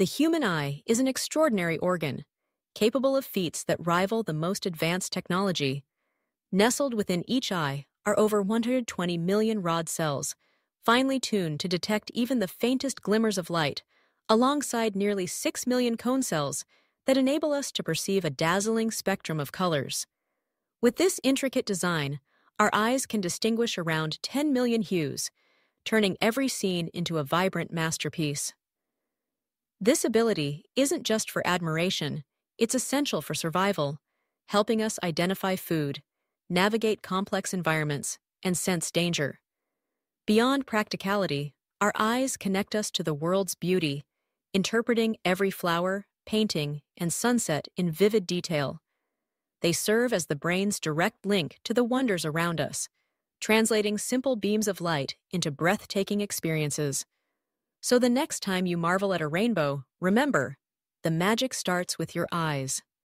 The human eye is an extraordinary organ, capable of feats that rival the most advanced technology. Nestled within each eye are over 120 million rod cells, finely tuned to detect even the faintest glimmers of light, alongside nearly 6 million cone cells that enable us to perceive a dazzling spectrum of colors. With this intricate design, our eyes can distinguish around 10 million hues, turning every scene into a vibrant masterpiece. This ability isn't just for admiration, it's essential for survival, helping us identify food, navigate complex environments, and sense danger. Beyond practicality, our eyes connect us to the world's beauty, interpreting every flower, painting, and sunset in vivid detail. They serve as the brain's direct link to the wonders around us, translating simple beams of light into breathtaking experiences. So the next time you marvel at a rainbow, remember, the magic starts with your eyes.